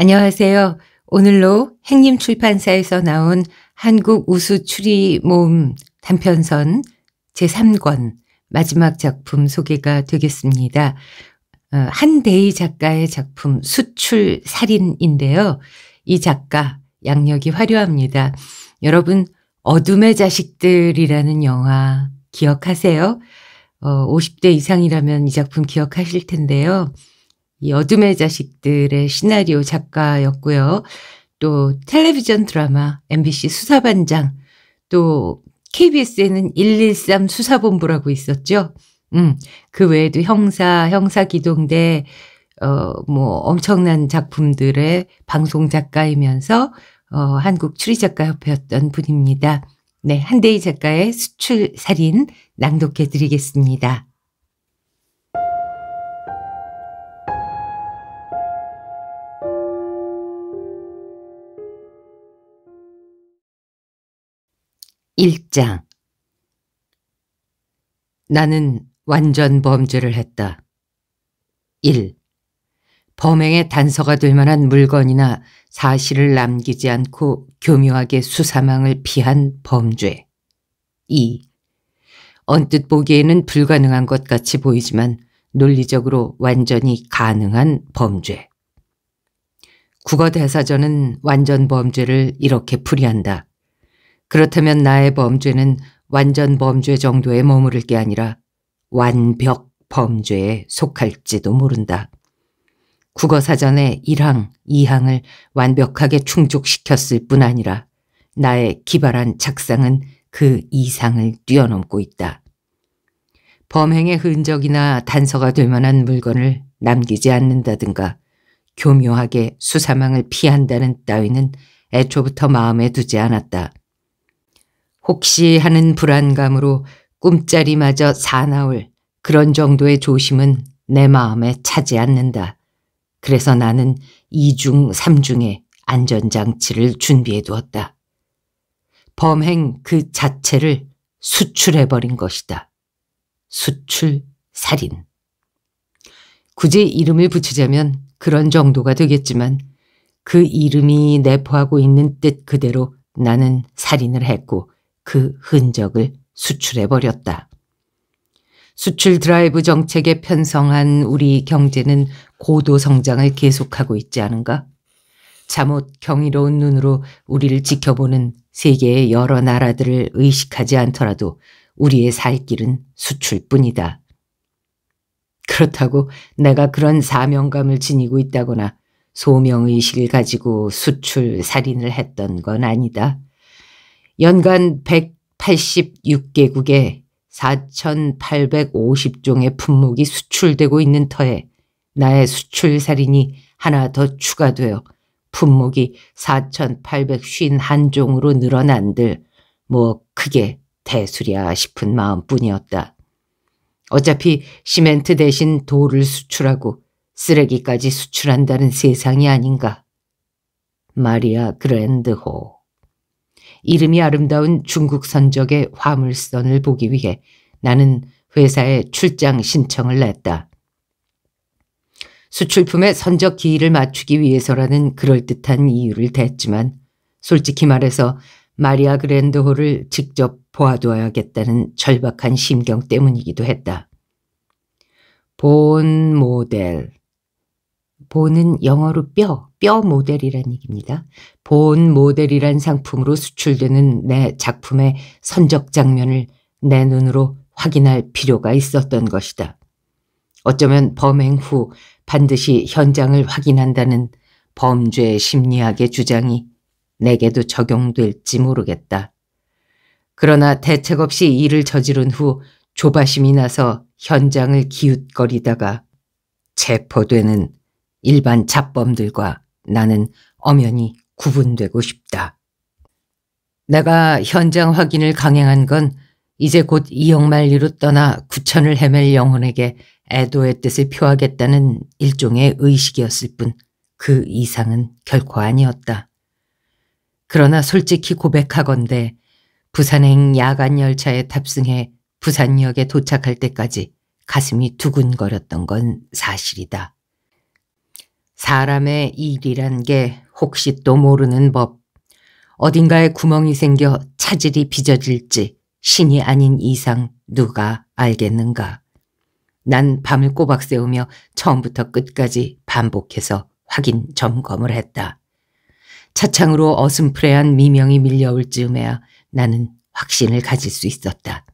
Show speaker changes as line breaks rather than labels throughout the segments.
안녕하세요. 오늘로 행림 출판사에서 나온 한국 우수 추리 모음 단편선 제3권 마지막 작품 소개가 되겠습니다. 어, 한대희 작가의 작품 수출 살인인데요. 이 작가 양력이 화려합니다. 여러분 어둠의 자식들이라는 영화 기억하세요? 어, 50대 이상이라면 이 작품 기억하실 텐데요. 이 어둠의 자식들의 시나리오 작가였고요. 또 텔레비전 드라마 MBC 수사반장 또 KBS에는 113 수사본부라고 있었죠. 음, 그 외에도 형사, 형사기동대, 어, 뭐 엄청난 작품들의 방송 작가이면서 어, 한국 추리작가협회였던 분입니다. 네, 한대희 작가의 수출 살인 낭독해 드리겠습니다. 일장 나는 완전 범죄를 했다. 1. 범행의 단서가 될 만한 물건이나 사실을 남기지 않고 교묘하게 수사망을 피한 범죄. 2. 언뜻 보기에는 불가능한 것 같이 보이지만 논리적으로 완전히 가능한 범죄. 국어대사전은 완전 범죄를 이렇게 풀이한다. 그렇다면 나의 범죄는 완전 범죄 정도에 머무를 게 아니라 완벽 범죄에 속할지도 모른다. 국어사전의 1항, 2항을 완벽하게 충족시켰을 뿐 아니라 나의 기발한 작상은 그 이상을 뛰어넘고 있다. 범행의 흔적이나 단서가 될 만한 물건을 남기지 않는다든가 교묘하게 수사망을 피한다는 따위는 애초부터 마음에 두지 않았다. 혹시 하는 불안감으로 꿈자리마저 사나울 그런 정도의 조심은 내 마음에 차지 않는다. 그래서 나는 이중삼중의 안전장치를 준비해 두었다. 범행 그 자체를 수출해버린 것이다. 수출, 살인. 굳이 이름을 붙이자면 그런 정도가 되겠지만 그 이름이 내포하고 있는 뜻 그대로 나는 살인을 했고 그 흔적을 수출해버렸다. 수출 드라이브 정책에 편성한 우리 경제는 고도 성장을 계속하고 있지 않은가? 잠옷 경이로운 눈으로 우리를 지켜보는 세계의 여러 나라들을 의식하지 않더라도 우리의 살 길은 수출뿐이다. 그렇다고 내가 그런 사명감을 지니고 있다거나 소명의식을 가지고 수출 살인을 했던 건 아니다. 연간 186개국에 4,850종의 품목이 수출되고 있는 터에 나의 수출살인이 하나 더 추가되어 품목이 4,851종으로 늘어난들 뭐 크게 대수랴 싶은 마음뿐이었다. 어차피 시멘트 대신 돌을 수출하고 쓰레기까지 수출한다는 세상이 아닌가. 마리아 그랜드호 이름이 아름다운 중국 선적의 화물선을 보기 위해 나는 회사에 출장 신청을 냈다. 수출품의 선적 기일을 맞추기 위해서라는 그럴듯한 이유를 댔지만 솔직히 말해서 마리아 그랜드홀을 직접 보아두어야겠다는 절박한 심경 때문이기도 했다. 본 모델, 본은 영어로 뼈, 뼈 모델이란 얘기입니다. 본 모델이란 상품으로 수출되는 내 작품의 선적 장면을 내 눈으로 확인할 필요가 있었던 것이다. 어쩌면 범행 후 반드시 현장을 확인한다는 범죄 심리학의 주장이 내게도 적용될지 모르겠다. 그러나 대책 없이 일을 저지른 후 조바심이 나서 현장을 기웃거리다가 체포되는 일반 잡범들과 나는 엄연히 구분되고 싶다. 내가 현장 확인을 강행한 건 이제 곧 이영만리로 떠나 구천을 헤맬 영혼에게 애도의 뜻을 표하겠다는 일종의 의식이었을 뿐 그 이상은 결코 아니었다. 그러나 솔직히 고백하건대 부산행 야간 열차에 탑승해 부산역에 도착할 때까지 가슴이 두근거렸던 건 사실이다. 사람의 일이란 게 혹시 또 모르는 법. 어딘가에 구멍이 생겨 차질이 빚어질지 신이 아닌 이상 누가 알겠는가. 난 밤을 꼬박 세우며 처음부터 끝까지 반복해서 확인 점검을 했다. 차창으로 어슴프레한 미명이 밀려올 즈음에야 나는 확신을 가질 수 있었다.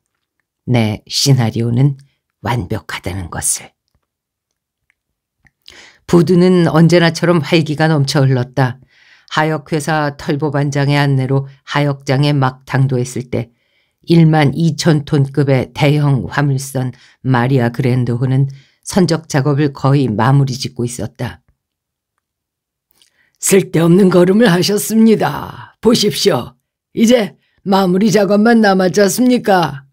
내 시나리오는 완벽하다는 것을. 부두는 언제나처럼 활기가 넘쳐 흘렀다. 하역회사 털보반장의 안내로 하역장에 막 당도했을 때 1만 2천 톤급의 대형 화물선 마리아 그랜드호는 선적 작업을 거의 마무리 짓고 있었다. 쓸데없는 걸음을 하셨습니다. 보십시오. 이제 마무리 작업만 남았지 않습니까?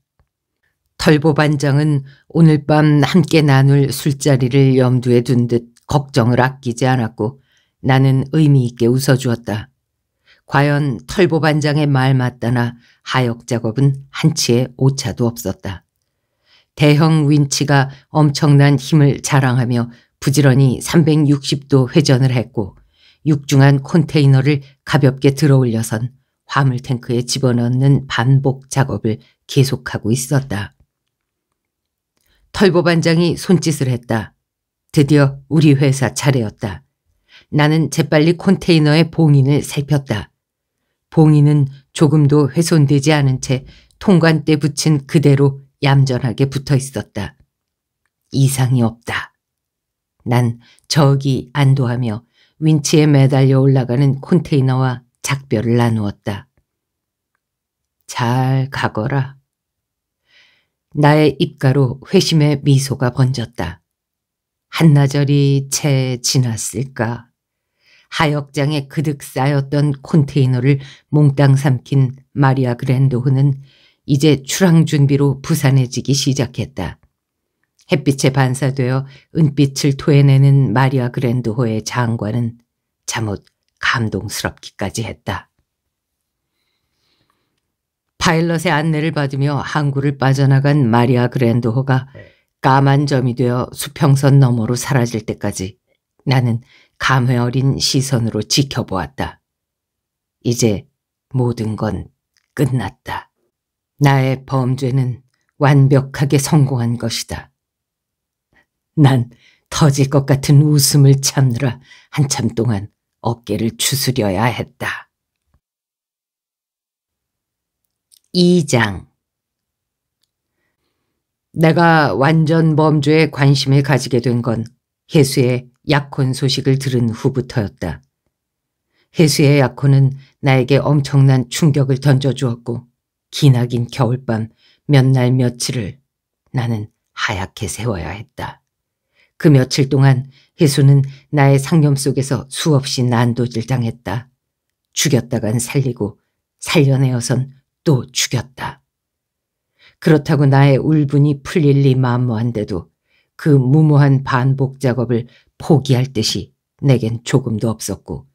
털보 반장은 오늘 밤 함께 나눌 술자리를 염두에 둔 듯 걱정을 아끼지 않았고 나는 의미 있게 웃어주었다. 과연 털보반장의 말 맞다나 하역 작업은 한치의 오차도 없었다. 대형 윈치가 엄청난 힘을 자랑하며 부지런히 360도 회전을 했고 육중한 컨테이너를 가볍게 들어올려선 화물 탱크에 집어넣는 반복 작업을 계속하고 있었다. 털보반장이 손짓을 했다. 드디어 우리 회사 차례였다. 나는 재빨리 컨테이너의 봉인을 살폈다. 봉인은 조금도 훼손되지 않은 채 통관대 붙인 그대로 얌전하게 붙어 있었다. 이상이 없다. 난 저기 안도하며 윈치에 매달려 올라가는 컨테이너와 작별을 나누었다. 잘 가거라. 나의 입가로 회심의 미소가 번졌다. 한나절이 채 지났을까. 하역장에 그득 쌓였던 컨테이너를 몽땅 삼킨 마리아 그랜도흐는 이제 출항 준비로 부산해지기 시작했다. 햇빛에 반사되어 은빛을 토해내는 마리아 그랜드호의 장관은 잠옷 감동스럽기까지 했다. 파일럿의 안내를 받으며 항구를 빠져나간 마리아 그랜드호가 까만 점이 되어 수평선 너머로 사라질 때까지 나는 감회 어린 시선으로 지켜보았다. 이제 모든 건 끝났다. 나의 범죄는 완벽하게 성공한 것이다. 난 터질 것 같은 웃음을 참느라 한참 동안 어깨를 추스려야 했다. 2장 내가 완전 범죄에 관심을 가지게 된 건 혜수의 약혼 소식을 들은 후부터였다. 혜수의 약혼은 나에게 엄청난 충격을 던져주었고 기나긴 겨울밤 몇 날 며칠을 나는 하얗게 세워야 했다. 그 며칠 동안 혜수는 나의 상념 속에서 수없이 난도질 당했다. 죽였다간 살리고 살려내어선 또 죽였다. 그렇다고 나의 울분이 풀릴 리 만무한데도 그 무모한 반복 작업을 포기할 듯이 내겐 조금도 없었고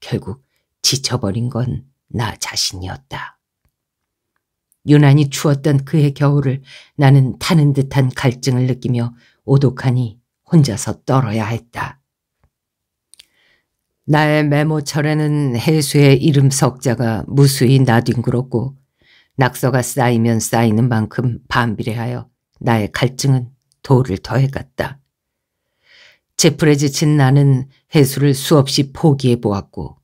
결국 지쳐버린 건 나 자신이었다. 유난히 추웠던 그의 겨울을 나는 타는 듯한 갈증을 느끼며 오독하니 혼자서 떨어야 했다. 나의 메모철에는 해수의 이름 석자가 무수히 나뒹굴었고 낙서가 쌓이면 쌓이는 만큼 반비례하여 나의 갈증은 돌을 더해갔다. 제풀에 지친 나는 해수를 수없이 포기해 보았고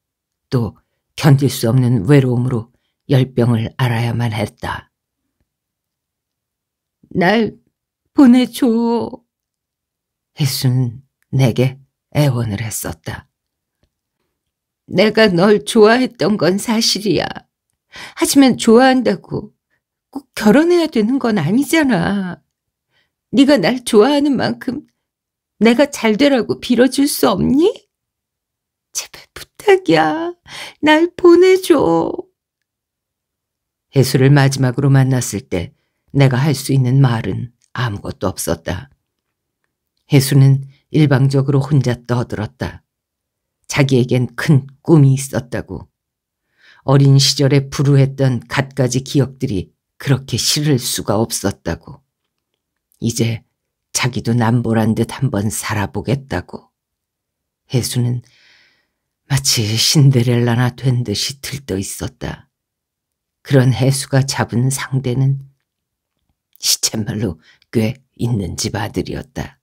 또 견딜 수 없는 외로움으로 열병을 알아야만 했다. 날 보내줘. 혜수는 내게 애원을 했었다. 내가 널 좋아했던 건 사실이야. 하지만 좋아한다고 꼭 결혼해야 되는 건 아니잖아. 네가 날 좋아하는 만큼 내가 잘 되라고 빌어줄 수 없니? 제발 부탁이야. 날 보내줘. 혜수를 마지막으로 만났을 때 내가 할 수 있는 말은 아무것도 없었다. 혜수는 일방적으로 혼자 떠들었다. 자기에겐 큰 꿈이 있었다고. 어린 시절에 불우했던 갖가지 기억들이 그렇게 싫을 수가 없었다고. 이제 자기도 남보란 듯 한번 살아보겠다고. 혜수는 마치 신데렐라나 된 듯이 들떠 있었다. 그런 혜수가 잡은 상대는 시쳇말로 꽤 있는 집 아들이었다.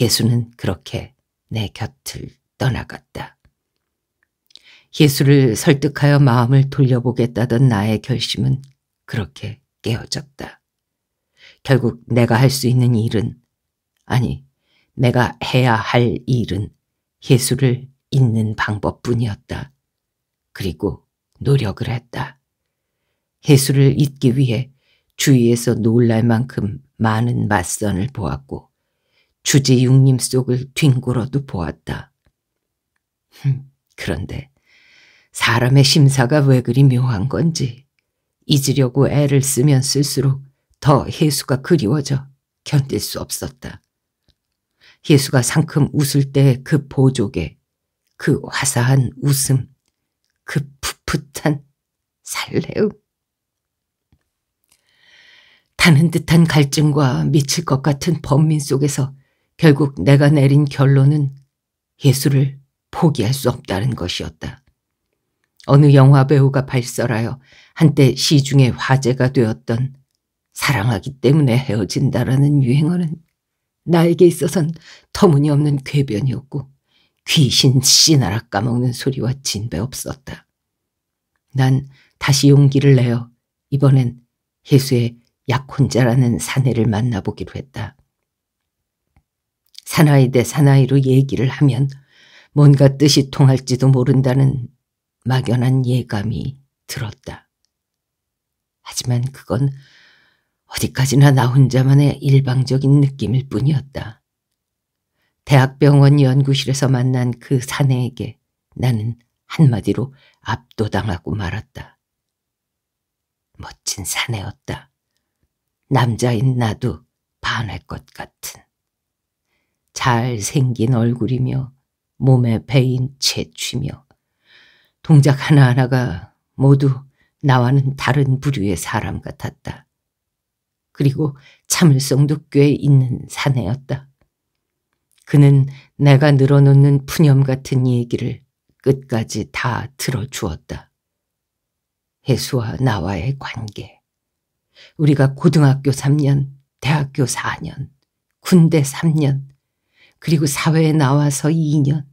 예수는 그렇게 내 곁을 떠나갔다. 예수를 설득하여 마음을 돌려보겠다던 나의 결심은 그렇게 깨어졌다. 결국 내가 할 수 있는 일은, 아니, 내가 해야 할 일은 예수를 잇는 방법뿐이었다. 그리고 노력을 했다. 예수를 잇기 위해 주위에서 놀랄 만큼 많은 맞선을 보았고 주지 육림 속을 뒹굴어도 보았다. 흠, 그런데 사람의 심사가 왜 그리 묘한 건지 잊으려고 애를 쓰면 쓸수록 더 예수가 그리워져 견딜 수 없었다. 예수가 상큼 웃을 때 그 보조개, 그 화사한 웃음, 그 풋풋한 설레음. 타는 듯한 갈증과 미칠 것 같은 번민 속에서 결국 내가 내린 결론은 예수를 포기할 수 없다는 것이었다. 어느 영화 배우가 발설하여 한때 시중에 화제가 되었던 사랑하기 때문에 헤어진다라는 유행어는 나에게 있어선 터무니없는 궤변이었고 귀신 씨나라 까먹는 소리와 진배 없었다. 난 다시 용기를 내어 이번엔 예수의 약혼자라는 사내를 만나보기로 했다. 사나이 대 사나이로 얘기를 하면 뭔가 뜻이 통할지도 모른다는 막연한 예감이 들었다. 하지만 그건 어디까지나 나 혼자만의 일방적인 느낌일 뿐이었다. 대학병원 연구실에서 만난 그 사내에게 나는 한마디로 압도당하고 말았다. 멋진 사내였다. 남자인 나도 반할 것 같은. 잘생긴 얼굴이며 몸에 배인 채취며 동작 하나하나가 모두 나와는 다른 부류의 사람 같았다. 그리고 참을성도 꽤 있는 사내였다. 그는 내가 늘어놓는 푸념 같은 얘기를 끝까지 다 들어주었다. 혜수와 나와의 관계. 우리가 고등학교 3년, 대학교 4년, 군대 3년, 그리고 사회에 나와서 2년,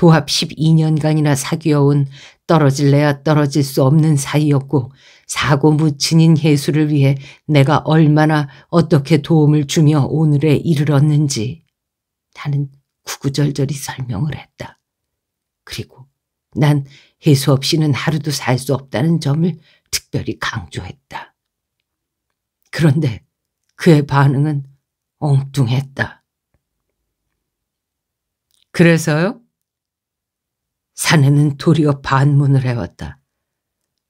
도합 12년간이나 사귀어온 떨어질래야 떨어질 수 없는 사이였고 사고 무친인 혜수를 위해 내가 얼마나 어떻게 도움을 주며 오늘에 이르렀는지 나는 구구절절히 설명을 했다. 그리고 난 혜수 없이는 하루도 살 수 없다는 점을 특별히 강조했다. 그런데 그의 반응은 엉뚱했다. 그래서요? 사내는 도리어 반문을 해왔다.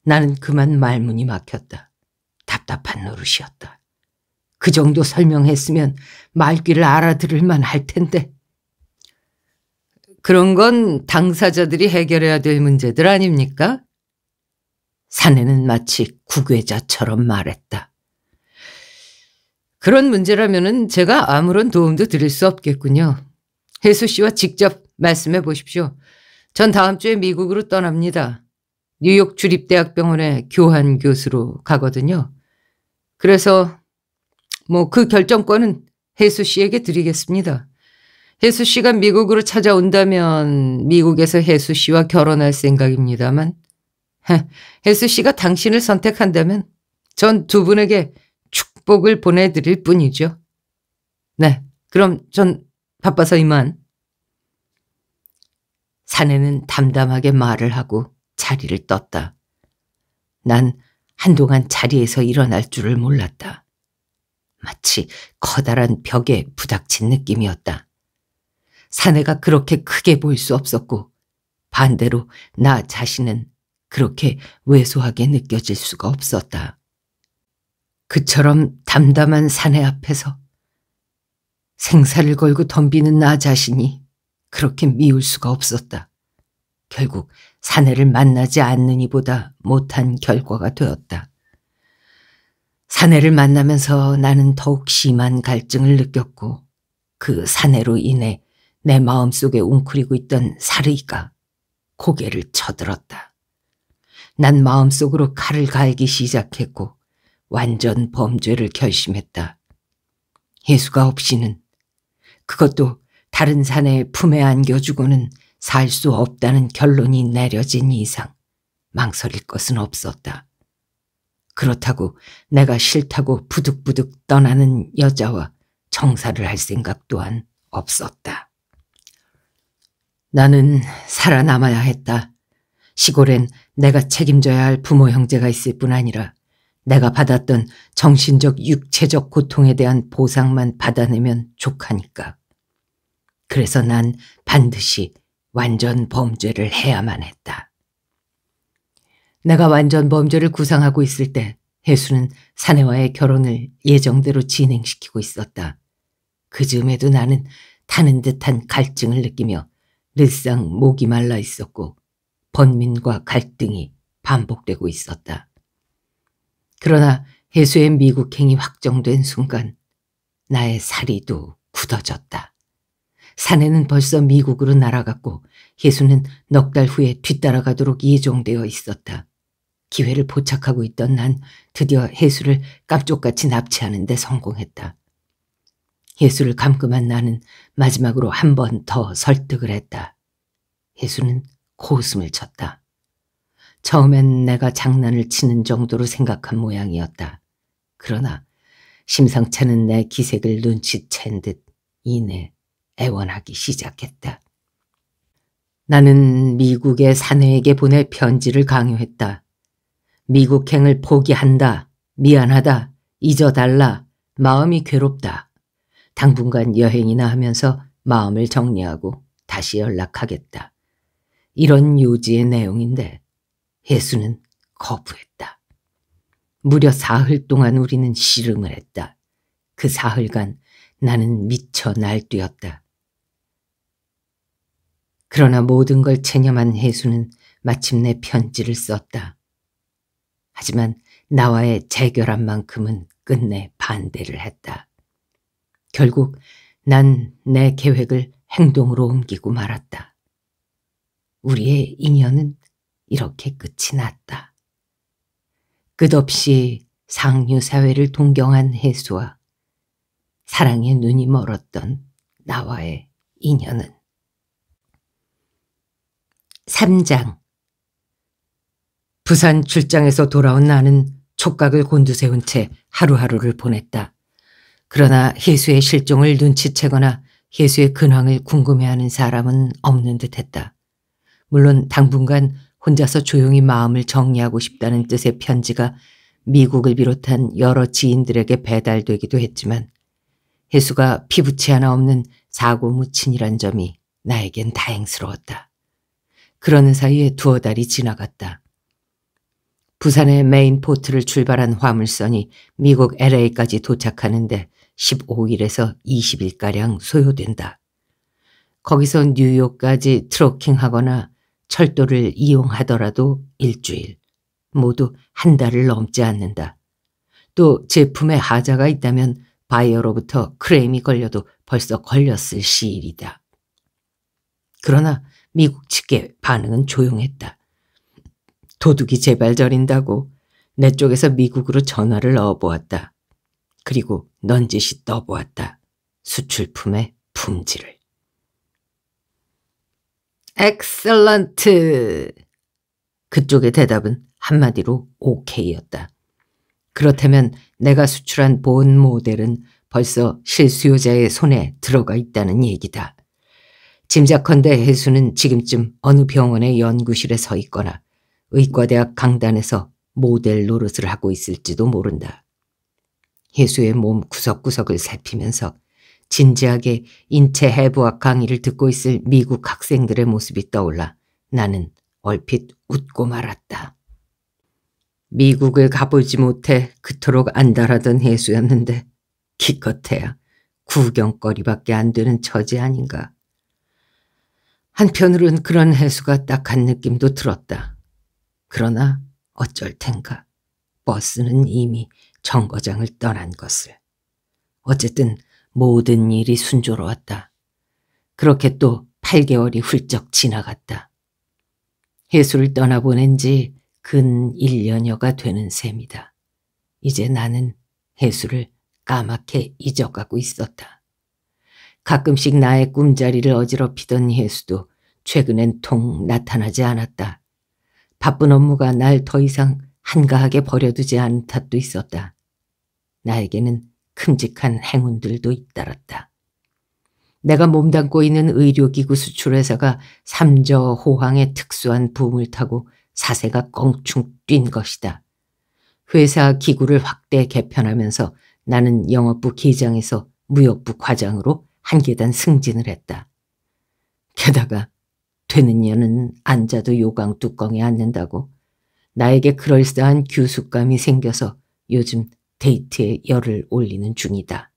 나는 그만 말문이 막혔다. 답답한 노릇이었다. 그 정도 설명했으면 말귀를 알아들을 만 할 텐데. 그런 건 당사자들이 해결해야 될 문제들 아닙니까? 사내는 마치 구괴자처럼 말했다. 그런 문제라면 제가 아무런 도움도 드릴 수 없겠군요. 혜수 씨와 직접 말씀해 보십시오. 전 다음 주에 미국으로 떠납니다. 뉴욕 주립대학병원에 교환 교수로 가거든요. 그래서 뭐 그 결정권은 혜수 씨에게 드리겠습니다. 혜수 씨가 미국으로 찾아온다면 미국에서 혜수 씨와 결혼할 생각입니다만 혜수 씨가 당신을 선택한다면 전 두 분에게 축복을 보내드릴 뿐이죠. 네, 그럼 전 바빠서 이만. 사내는 담담하게 말을 하고 자리를 떴다. 난 한동안 자리에서 일어날 줄을 몰랐다. 마치 커다란 벽에 부닥친 느낌이었다. 사내가 그렇게 크게 보일 수 없었고 반대로 나 자신은 그렇게 왜소하게 느껴질 수가 없었다. 그처럼 담담한 사내 앞에서 생사를 걸고 덤비는 나 자신이 그렇게 미울 수가 없었다. 결국 사내를 만나지 않는 이보다 못한 결과가 되었다. 사내를 만나면서 나는 더욱 심한 갈증을 느꼈고 그 사내로 인해 내 마음속에 웅크리고 있던 사르이가 고개를 쳐들었다. 난 마음속으로 칼을 갈기 시작했고 완전 범죄를 결심했다. 예수가 없이는 그것도 다른 사내의 품에 안겨주고는 살 수 없다는 결론이 내려진 이상 망설일 것은 없었다. 그렇다고 내가 싫다고 부득부득 떠나는 여자와 정사를 할 생각 또한 없었다. 나는 살아남아야 했다. 시골엔 내가 책임져야 할 부모 형제가 있을 뿐 아니라 내가 받았던 정신적 육체적 고통에 대한 보상만 받아내면 족하니까. 그래서 난 반드시 완전 범죄를 해야만 했다. 내가 완전 범죄를 구상하고 있을 때 혜수는 사내와의 결혼을 예정대로 진행시키고 있었다. 그 즈음에도 나는 타는 듯한 갈증을 느끼며 늘상 목이 말라 있었고 번민과 갈등이 반복되고 있었다. 그러나 혜수의 미국행이 확정된 순간 나의 사리도 굳어졌다. 사내는 벌써 미국으로 날아갔고 혜수는 넉 달 후에 뒤따라가도록 예정되어 있었다. 기회를 포착하고 있던 난 드디어 혜수를 깜쪽같이 납치하는 데 성공했다. 혜수를 감금한 나는 마지막으로 한 번 더 설득을 했다. 혜수는 코웃음을 쳤다. 처음엔 내가 장난을 치는 정도로 생각한 모양이었다. 그러나 심상찮은 내 기색을 눈치챈 듯 이내 애원하기 시작했다. 나는 미국의 사내에게 보낼 편지를 강요했다. 미국행을 포기한다. 미안하다. 잊어달라. 마음이 괴롭다. 당분간 여행이나 하면서 마음을 정리하고 다시 연락하겠다. 이런 요지의 내용인데 혜수는 거부했다. 무려 사흘 동안 우리는 씨름을 했다. 그 사흘간 나는 미쳐 날뛰었다. 그러나 모든 걸 체념한 혜수는 마침내 편지를 썼다. 하지만 나와의 재결합 만큼은 끝내 반대를 했다. 결국 난 내 계획을 행동으로 옮기고 말았다. 우리의 인연은 이렇게 끝이 났다. 끝없이 상류사회를 동경한 혜수와 사랑의 눈이 멀었던 나와의 인연은 3장 부산 출장에서 돌아온 나는 촉각을 곤두세운 채 하루하루를 보냈다. 그러나 혜수의 실종을 눈치채거나 혜수의 근황을 궁금해하는 사람은 없는 듯했다. 물론 당분간 혼자서 조용히 마음을 정리하고 싶다는 뜻의 편지가 미국을 비롯한 여러 지인들에게 배달되기도 했지만 혜수가 피붙이 하나 없는 사고무친이란 점이 나에겐 다행스러웠다. 그러는 사이에 두어 달이 지나갔다. 부산의 main port를 출발한 화물선이 미국 LA까지 도착하는데 15일에서 20일가량 소요된다. 거기서 뉴욕까지 trucking하거나 철도를 이용하더라도 일주일, 모두 한 달을 넘지 않는다. 또 제품에 하자가 있다면 바이어로부터 크레임이 걸려도 벌써 걸렸을 시일이다. 그러나 미국 측의 반응은 조용했다. 도둑이 제발 저린다고 내 쪽에서 미국으로 전화를 넣어보았다. 그리고 넌지시 떠보았다. 수출품의 품질을. Excellent! 그쪽의 대답은 한마디로 오케이였다. 그렇다면 내가 수출한 bone 모델은 벌써 실수요자의 손에 들어가 있다는 얘기다. 짐작컨대 혜수는 지금쯤 어느 병원의 연구실에 서 있거나 의과대학 강단에서 모델 노릇을 하고 있을지도 모른다. 혜수의 몸 구석구석을 살피면서 진지하게 인체 해부학 강의를 듣고 있을 미국 학생들의 모습이 떠올라 나는 얼핏 웃고 말았다. 미국을 가보지 못해 그토록 안달하던 혜수였는데 기껏해야 구경거리밖에 안 되는 처지 아닌가. 한편으론 그런 혜수가 딱한 느낌도 들었다. 그러나 어쩔 텐가. 버스는 이미 정거장을 떠난 것을. 어쨌든 모든 일이 순조로웠다. 그렇게 또 8개월이 훌쩍 지나갔다. 해수를 떠나보낸 지 근 1년여가 되는 셈이다. 이제 나는 해수를 까맣게 잊어가고 있었다. 가끔씩 나의 꿈자리를 어지럽히던 해수도 최근엔 통 나타나지 않았다. 바쁜 업무가 날 더 이상 한가하게 버려두지 않은 탓도 있었다. 나에게는 큼직한 행운들도 잇따랐다. 내가 몸담고 있는 의료기구 수출회사가 삼저 호황의 특수한 붐을 타고 사세가 껑충 뛴 것이다. 회사 기구를 확대 개편하면서 나는 영업부 기장에서 무역부 과장으로 한 계단 승진을 했다. 게다가 되는 년은 앉아도 요강 뚜껑에 앉는다고 나에게 그럴싸한 규숙감이 생겨서 요즘 데이트에 열을 올리는 중이다.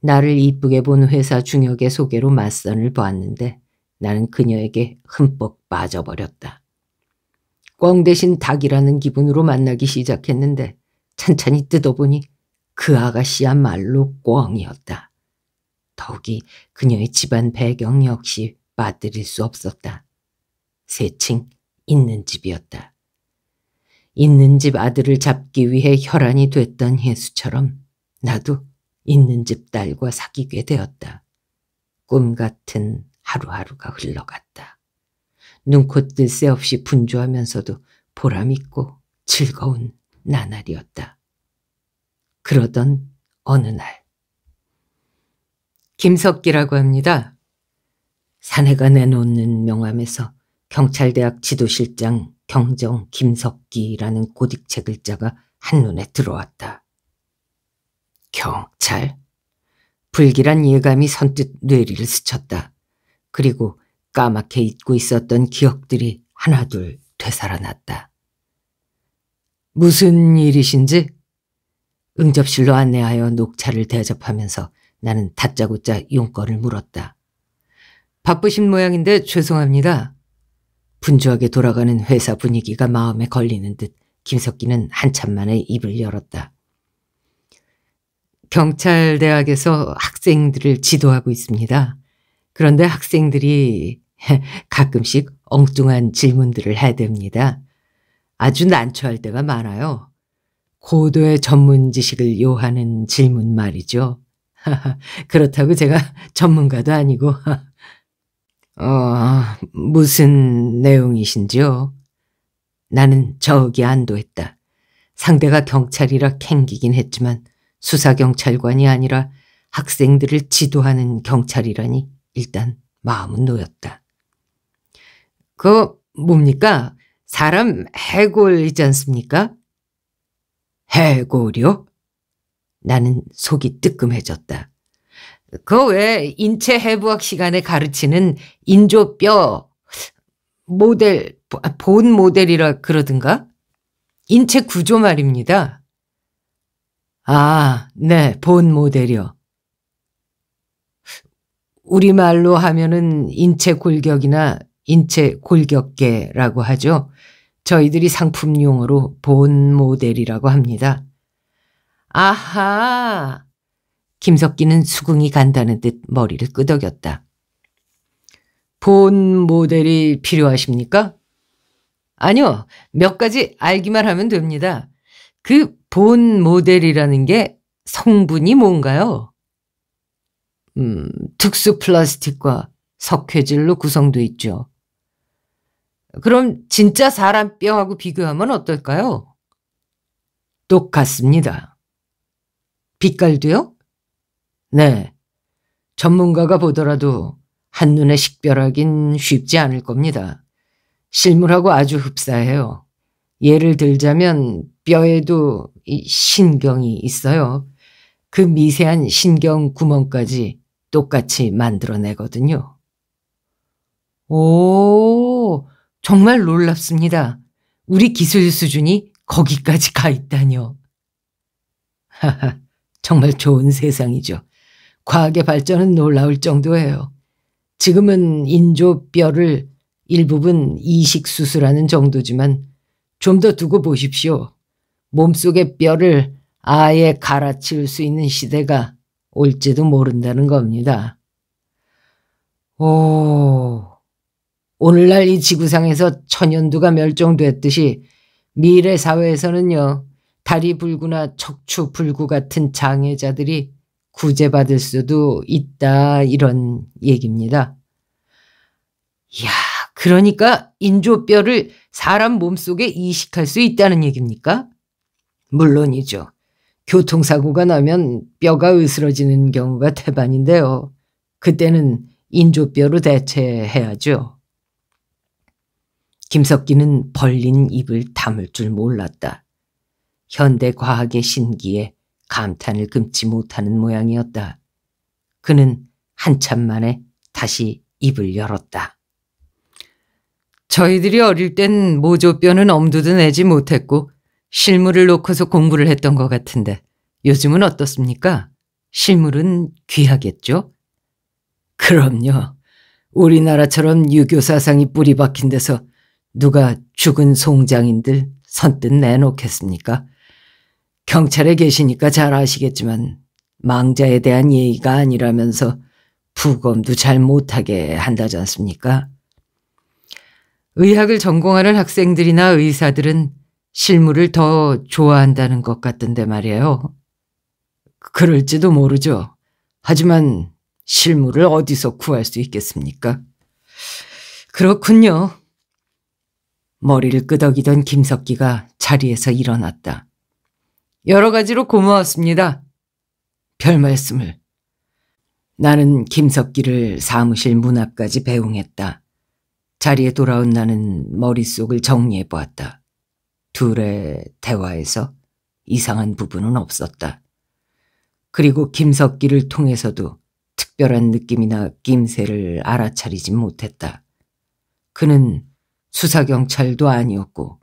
나를 이쁘게 본 회사 중역의 소개로 맞선을 보았는데 나는 그녀에게 흠뻑 빠져버렸다. 꽝 대신 닭이라는 기분으로 만나기 시작했는데 찬찬히 뜯어보니 그 아가씨야말로 꽝이었다. 더욱이 그녀의 집안 배경 역시 빠뜨릴 수 없었다. 세층 있는 집이었다. 있는 집 아들을 잡기 위해 혈안이 됐던 혜수처럼 나도 있는 집 딸과 사귀게 되었다. 꿈 같은 하루하루가 흘러갔다. 눈코 뜰 새 없이 분주하면서도 보람있고 즐거운 나날이었다. 그러던 어느 날 김석기라고 합니다. 사내가 내놓는 명함에서 경찰대학 지도실장 경정 김석기라는 고딕체 글자가 한눈에 들어왔다. 경찰? 불길한 예감이 선뜻 뇌리를 스쳤다. 그리고 까맣게 잊고 있었던 기억들이 하나둘 되살아났다. 무슨 일이신지? 응접실로 안내하여 녹차를 대접하면서 나는 다짜고짜 용건을 물었다. 바쁘신 모양인데 죄송합니다. 분주하게 돌아가는 회사 분위기가 마음에 걸리는 듯 김석기는 한참 만에 입을 열었다. 경찰대학에서 학생들을 지도하고 있습니다. 그런데 학생들이 가끔씩 엉뚱한 질문들을 해댑니다. 아주 난처할 때가 많아요. 고도의 전문 지식을 요하는 질문 말이죠. 그렇다고 제가 전문가도 아니고. 어, 무슨 내용이신지요? 나는 저기 안도했다. 상대가 경찰이라 캥기긴 했지만 수사경찰관이 아니라 학생들을 지도하는 경찰이라니 일단 마음은 놓였다. 그 뭡니까? 사람 해골이지 않습니까? 해골이요? 나는 속이 뜨끔해졌다. 그 외 인체 해부학 시간에 가르치는 인조뼈 모델, 본 모델이라 그러든가? 인체 구조 말입니다. 아, 네, 본 모델이요. 우리말로 하면은 인체 골격이나 인체 골격계라고 하죠. 저희들이 상품 용어로 본 모델이라고 합니다. 아하! 김석기는 수긍이 간다는 듯 머리를 끄덕였다. 본 모델이 필요하십니까? 아니요, 몇 가지 알기만 하면 됩니다. 그 본 모델이라는 게 성분이 뭔가요? 음, 특수 플라스틱과 석회질로 구성되어 있죠. 그럼 진짜 사람 뼈하고 비교하면 어떨까요? 똑같습니다. 빛깔도요? 네. 전문가가 보더라도 한눈에 식별하긴 쉽지 않을 겁니다. 실물하고 아주 흡사해요. 예를 들자면 뼈에도 신경이 있어요. 그 미세한 신경 구멍까지 똑같이 만들어내거든요. 오, 정말 놀랍습니다. 우리 기술 수준이 거기까지 가 있다뇨. 하하, 정말 좋은 세상이죠. 과학의 발전은 놀라울 정도예요. 지금은 인조 뼈를 일부분 이식 수술하는 정도지만 좀 더 두고 보십시오. 몸속의 뼈를 아예 갈아치울 수 있는 시대가 올지도 모른다는 겁니다. 오, 오늘날 이 지구상에서 천연두가 멸종됐듯이 미래 사회에서는요, 다리 불구나 척추 불구 같은 장애자들이 구제받을 수도 있다, 이런 얘기입니다. 이야, 그러니까 인조뼈를 사람 몸속에 이식할 수 있다는 얘기입니까? 물론이죠. 교통사고가 나면 뼈가 으스러지는 경우가 태반인데요. 그때는 인조뼈로 대체해야죠. 김석기는 벌린 입을 다물 줄 몰랐다. 현대 과학의 신기에 감탄을 금치 못하는 모양이었다. 그는 한참 만에 다시 입을 열었다. 저희들이 어릴 땐 모조뼈는 엄두도 내지 못했고 실물을 놓고서 공부를 했던 것 같은데 요즘은 어떻습니까? 실물은 귀하겠죠? 그럼요. 우리나라처럼 유교 사상이 뿌리 박힌 데서 누가 죽은 송장인들 선뜻 내놓겠습니까? 경찰에 계시니까 잘 아시겠지만 망자에 대한 예의가 아니라면서 부검도 잘 못하게 한다지 않습니까? 의학을 전공하는 학생들이나 의사들은 실물을 더 좋아한다는 것 같던데 말이에요. 그럴지도 모르죠. 하지만 실물을 어디서 구할 수 있겠습니까? 그렇군요. 머리를 끄덕이던 김석기가 자리에서 일어났다. 여러 가지로 고마웠습니다. 별 말씀을. 나는 김석기를 사무실 문 앞까지 배웅했다. 자리에 돌아온 나는 머릿속을 정리해 보았다. 둘의 대화에서 이상한 부분은 없었다. 그리고 김석기를 통해서도 특별한 느낌이나 낌새를 알아차리지 못했다. 그는 수사경찰도 아니었고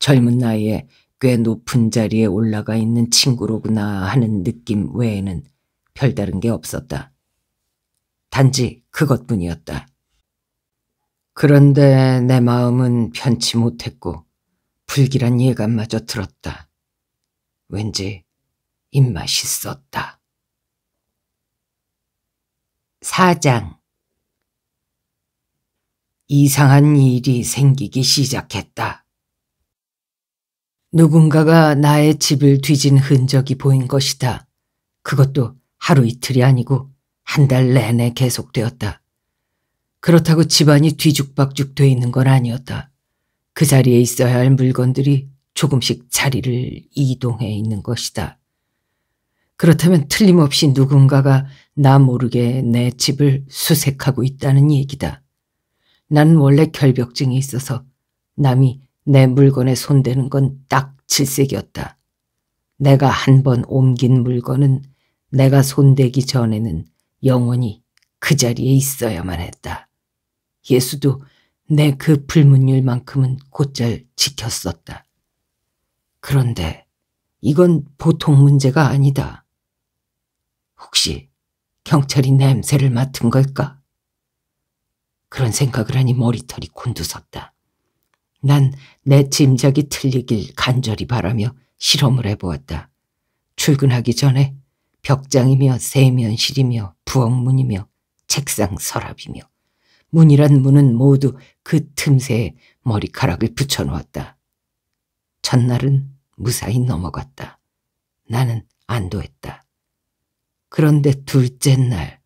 젊은 나이에 꽤 높은 자리에 올라가 있는 친구로구나 하는 느낌 외에는 별다른 게 없었다. 단지 그것뿐이었다. 그런데 내 마음은 편치 못했고 불길한 예감마저 들었다. 왠지 입맛이 썼다. 사장 이상한 일이 생기기 시작했다. 누군가가 나의 집을 뒤진 흔적이 보인 것이다. 그것도 하루 이틀이 아니고 한 달 내내 계속되었다. 그렇다고 집안이 뒤죽박죽 돼 있는 건 아니었다. 그 자리에 있어야 할 물건들이 조금씩 자리를 이동해 있는 것이다. 그렇다면 틀림없이 누군가가 나 모르게 내 집을 수색하고 있다는 얘기다. 나는 원래 결벽증이 있어서 남이 내 물건에 손대는 건 딱 질색이었다. 내가 한 번 옮긴 물건은 내가 손대기 전에는 영원히 그 자리에 있어야만 했다. 예수도 내 그 불문율만큼은 곧잘 지켰었다. 그런데 이건 보통 문제가 아니다. 혹시 경찰이 냄새를 맡은 걸까? 그런 생각을 하니 머리털이 곤두섰다. 난 내 짐작이 틀리길 간절히 바라며 실험을 해보았다. 출근하기 전에 벽장이며 세면실이며 부엌문이며 책상 서랍이며 문이란 문은 모두 그 틈새에 머리카락을 붙여놓았다. 첫날은 무사히 넘어갔다. 나는 안도했다. 그런데 둘째 날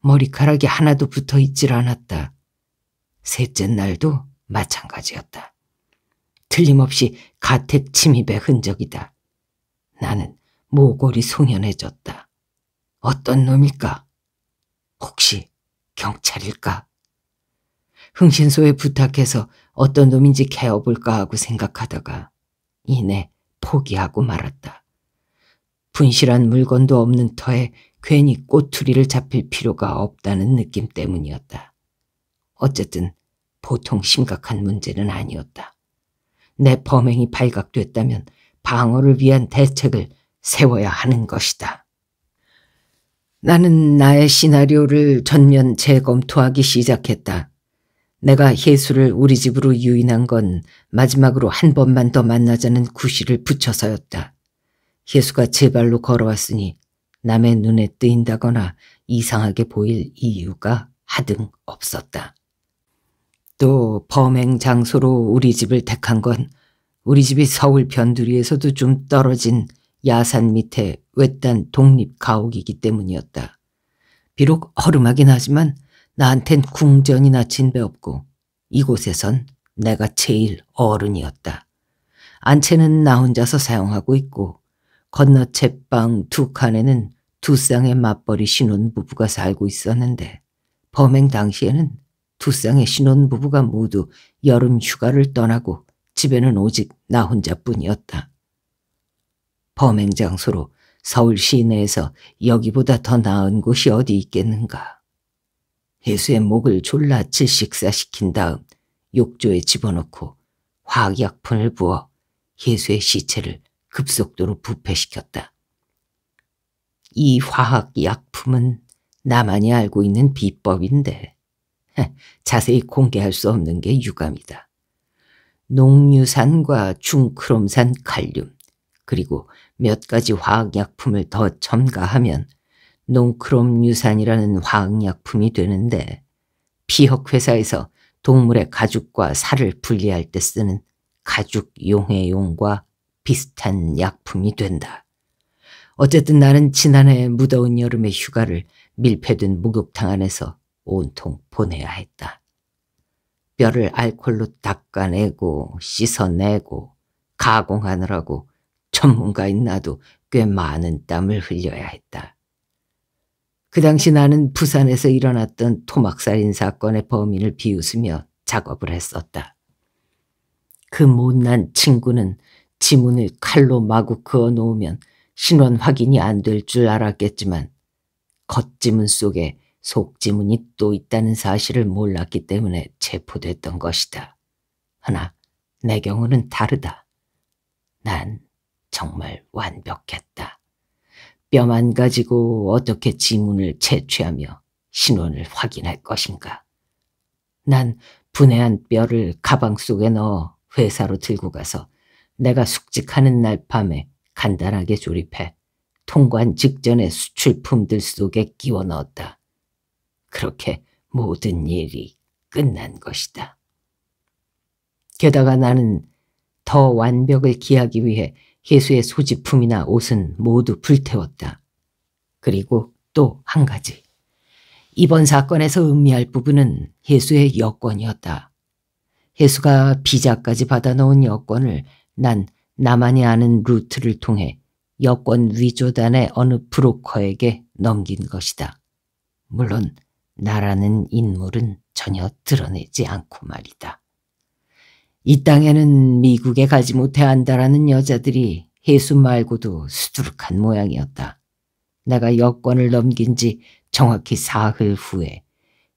머리카락이 하나도 붙어 있질 않았다. 셋째 날도 마찬가지였다. 틀림없이 가택 침입의 흔적이다. 나는 모골이 송연해졌다. 어떤 놈일까? 혹시 경찰일까? 흥신소에 부탁해서 어떤 놈인지 개어볼까 하고 생각하다가 이내 포기하고 말았다. 분실한 물건도 없는 터에 괜히 꼬투리를 잡힐 필요가 없다는 느낌 때문이었다. 어쨌든 보통 심각한 문제는 아니었다. 내 범행이 발각됐다면 방어를 위한 대책을 세워야 하는 것이다. 나는 나의 시나리오를 전면 재검토하기 시작했다. 내가 혜수를 우리 집으로 유인한 건 마지막으로 한 번만 더 만나자는 구실을 붙여서였다. 혜수가 제 발로 걸어왔으니 남의 눈에 뜨인다거나 이상하게 보일 이유가 하등 없었다. 또 범행 장소로 우리 집을 택한 건 우리 집이 서울 변두리에서도 좀 떨어진 야산 밑에 외딴 독립 가옥이기 때문이었다. 비록 허름하긴 하지만 나한텐 궁전이나 진배 없고 이곳에선 내가 제일 어른이었다. 안채는 나 혼자서 사용하고 있고 건너 채방 두 칸에는 두 쌍의 맞벌이 신혼부부가 살고 있었는데 범행 당시에는 두 쌍의 신혼부부가 모두 여름 휴가를 떠나고 집에는 오직 나 혼자뿐이었다. 범행 장소로 서울 시내에서 여기보다 더 나은 곳이 어디 있겠는가. 해수의 목을 졸라 질식사시킨 다음 욕조에 집어넣고 화학약품을 부어 해수의 시체를 급속도로 부패시켰다. 이 화학약품은 나만이 알고 있는 비법인데 자세히 공개할 수 없는 게 유감이다. 농유산과 중크롬산 칼륨 그리고 몇 가지 화학약품을 더 첨가하면 농크롬 유산이라는 화학약품이 되는데 피혁회사에서 동물의 가죽과 살을 분리할 때 쓰는 가죽 용해용과 비슷한 약품이 된다. 어쨌든 나는 지난해 무더운 여름의 휴가를 밀폐된 목욕탕 안에서 온통 보내야 했다. 뼈를 알콜로 닦아내고 씻어내고 가공하느라고 전문가인 나도 꽤 많은 땀을 흘려야 했다. 그 당시 나는 부산에서 일어났던 토막살인 사건의 범인을 비웃으며 작업을 했었다. 그 못난 친구는 지문을 칼로 마구 그어 놓으면 신원 확인이 안 될 줄 알았겠지만 겉지문 속에 속지문이 또 있다는 사실을 몰랐기 때문에 체포됐던 것이다. 하나 내 경우는 다르다. 난 정말 완벽했다. 뼈만 가지고 어떻게 지문을 채취하며 신원을 확인할 것인가. 난 분해한 뼈를 가방 속에 넣어 회사로 들고 가서 내가 숙직하는 날 밤에 간단하게 조립해 통관 직전에 수출품들 속에 끼워 넣었다. 그렇게 모든 일이 끝난 것이다. 게다가 나는 더 완벽을 기하기 위해 혜수의 소지품이나 옷은 모두 불태웠다. 그리고 또 한 가지. 이번 사건에서 의미할 부분은 혜수의 여권이었다. 혜수가 비자까지 받아놓은 여권을 난 나만이 아는 루트를 통해 여권 위조단의 어느 브로커에게 넘긴 것이다. 물론 나라는 인물은 전혀 드러내지 않고 말이다. 이 땅에는 미국에 가지 못해 안다라는 여자들이 해수 말고도 수두룩한 모양이었다. 내가 여권을 넘긴 지 정확히 사흘 후에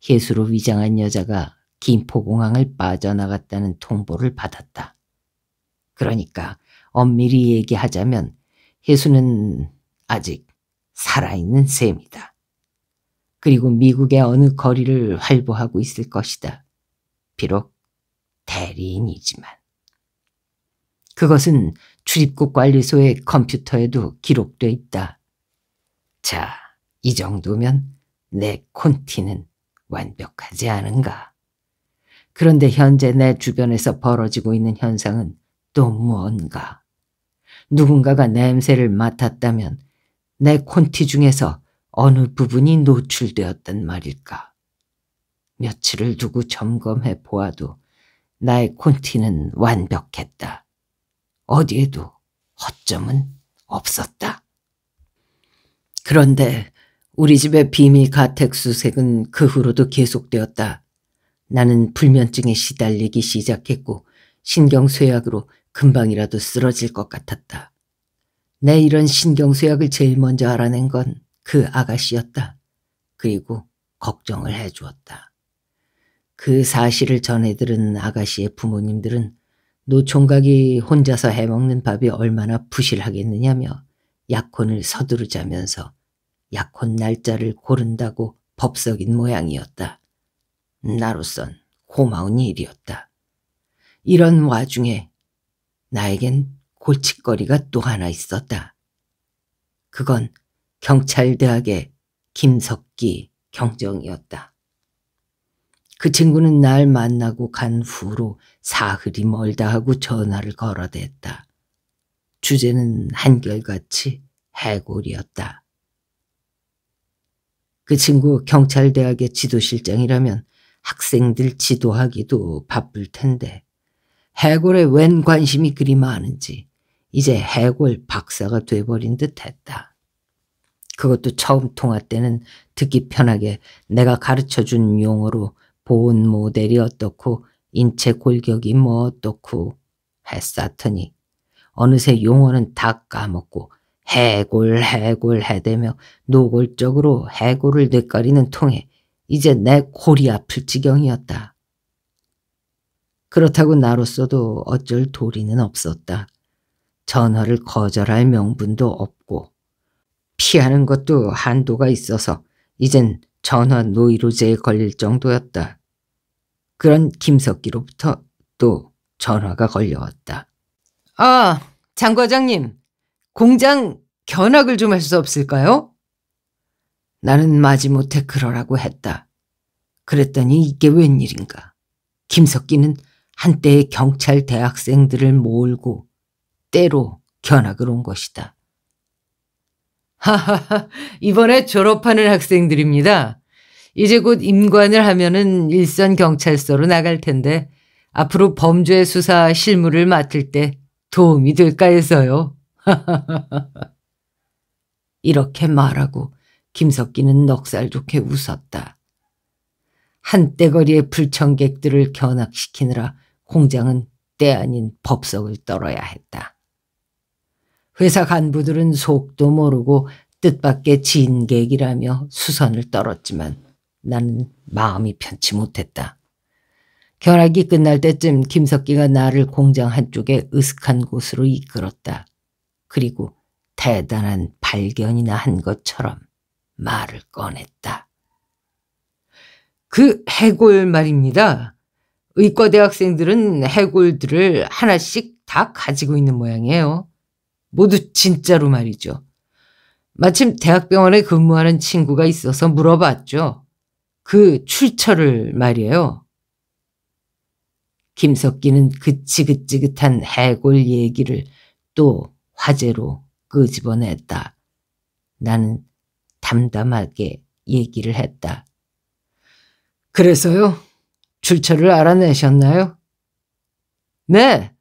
해수로 위장한 여자가 김포공항을 빠져나갔다는 통보를 받았다. 그러니까 엄밀히 얘기하자면 해수는 아직 살아있는 셈이다. 그리고 미국의 어느 거리를 활보하고 있을 것이다. 비록 대리인이지만. 그것은 출입국 관리소의 컴퓨터에도 기록돼 있다. 자, 이 정도면 내 콘티는 완벽하지 않은가? 그런데 현재 내 주변에서 벌어지고 있는 현상은 또 무언가? 누군가가 냄새를 맡았다면 내 콘티 중에서 어느 부분이 노출되었단 말일까? 며칠을 두고 점검해 보아도 나의 콘티는 완벽했다. 어디에도 허점은 없었다. 그런데 우리 집의 비밀 가택 수색은 그 후로도 계속되었다. 나는 불면증에 시달리기 시작했고 신경쇠약으로 금방이라도 쓰러질 것 같았다. 내 이런 신경쇠약을 제일 먼저 알아낸 건 그 아가씨였다. 그리고 걱정을 해주었다. 그 사실을 전해 들은 아가씨의 부모님들은 노총각이 혼자서 해먹는 밥이 얼마나 부실하겠느냐며 약혼을 서두르자면서 약혼 날짜를 고른다고 법석인 모양이었다. 나로선 고마운 일이었다. 이런 와중에 나에겐 골칫거리가 또 하나 있었다. 그건 경찰대학의 김석기 경정이었다. 그 친구는 날 만나고 간 후로 사흘이 멀다 하고 전화를 걸어댔다. 주제는 한결같이 해골이었다. 그 친구 경찰대학의 지도실장이라면 학생들 지도하기도 바쁠 텐데 해골에 웬 관심이 그리 많은지 이제 해골 박사가 돼버린 듯 했다. 그것도 처음 통화 때는 듣기 편하게 내가 가르쳐준 용어로 본 모델이 어떻고 인체 골격이 뭐 어떻고 했사더니 어느새 용어는 다 까먹고 해골 해골 해대며 노골적으로 해골을 뇌거리는 통에 이제 내 골이 아플 지경이었다. 그렇다고 나로서도 어쩔 도리는 없었다. 전화를 거절할 명분도 없고 피하는 것도 한도가 있어서 이젠 전화 노이로제에 걸릴 정도였다. 그런 김석기로부터 또 전화가 걸려왔다. 아, 장 과장님. 공장 견학을 좀 할 수 없을까요? 나는 마지못해 그러라고 했다. 그랬더니 이게 웬일인가. 김석기는 한때의 경찰 대학생들을 몰고 때로 견학을 온 것이다. 하하하, 이번에 졸업하는 학생들입니다. 이제 곧 임관을 하면은 일선 경찰서로 나갈 텐데 앞으로 범죄 수사 실무를 맡을 때 도움이 될까 해서요. 이렇게 말하고 김석기는 넉살 좋게 웃었다. 한때거리의 불청객들을 견학시키느라 공장은 때 아닌 법석을 떨어야 했다. 회사 간부들은 속도 모르고 뜻밖의 진객이라며 수선을 떨었지만 나는 마음이 편치 못했다. 견학이 끝날 때쯤 김석기가 나를 공장 한쪽에 으슥한 곳으로 이끌었다. 그리고 대단한 발견이나 한 것처럼 말을 꺼냈다. 그 해골 말입니다. 의과대 학생들은 해골들을 하나씩 다 가지고 있는 모양이에요. 모두 진짜로 말이죠. 마침 대학병원에 근무하는 친구가 있어서 물어봤죠. 그 출처를 말이에요. 김석기는 그 지긋지긋한 해골 얘기를 또 화제로 끄집어냈다. 나는 담담하게 얘기를 했다. 그래서요? 출처를 알아내셨나요? 네,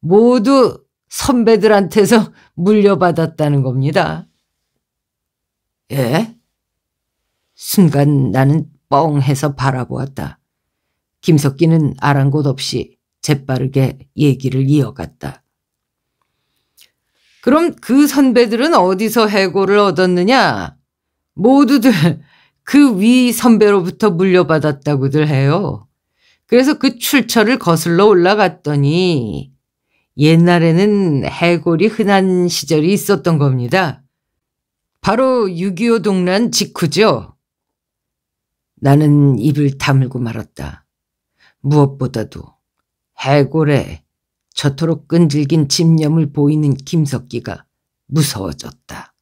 모두 선배들한테서 물려받았다는 겁니다. 예? 순간 나는 뻥해서 바라보았다. 김석기는 아랑곳 없이 재빠르게 얘기를 이어갔다. 그럼 그 선배들은 어디서 해고를 얻었느냐? 모두들 그 위 선배로부터 물려받았다고들 해요. 그래서 그 출처를 거슬러 올라갔더니 옛날에는 해골이 흔한 시절이 있었던 겁니다. 바로 6.25 동란 직후죠. 나는 입을 다물고 말았다. 무엇보다도 해골에 저토록 끈질긴 집념을 보이는 김석기가 무서워졌다.